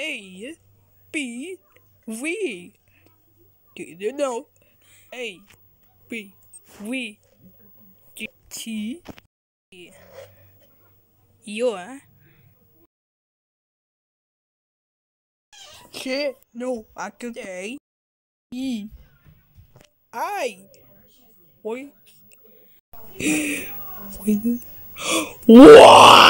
A B V. Do you know? A B V T. Your K no I can A E I. Wait. Wait. What?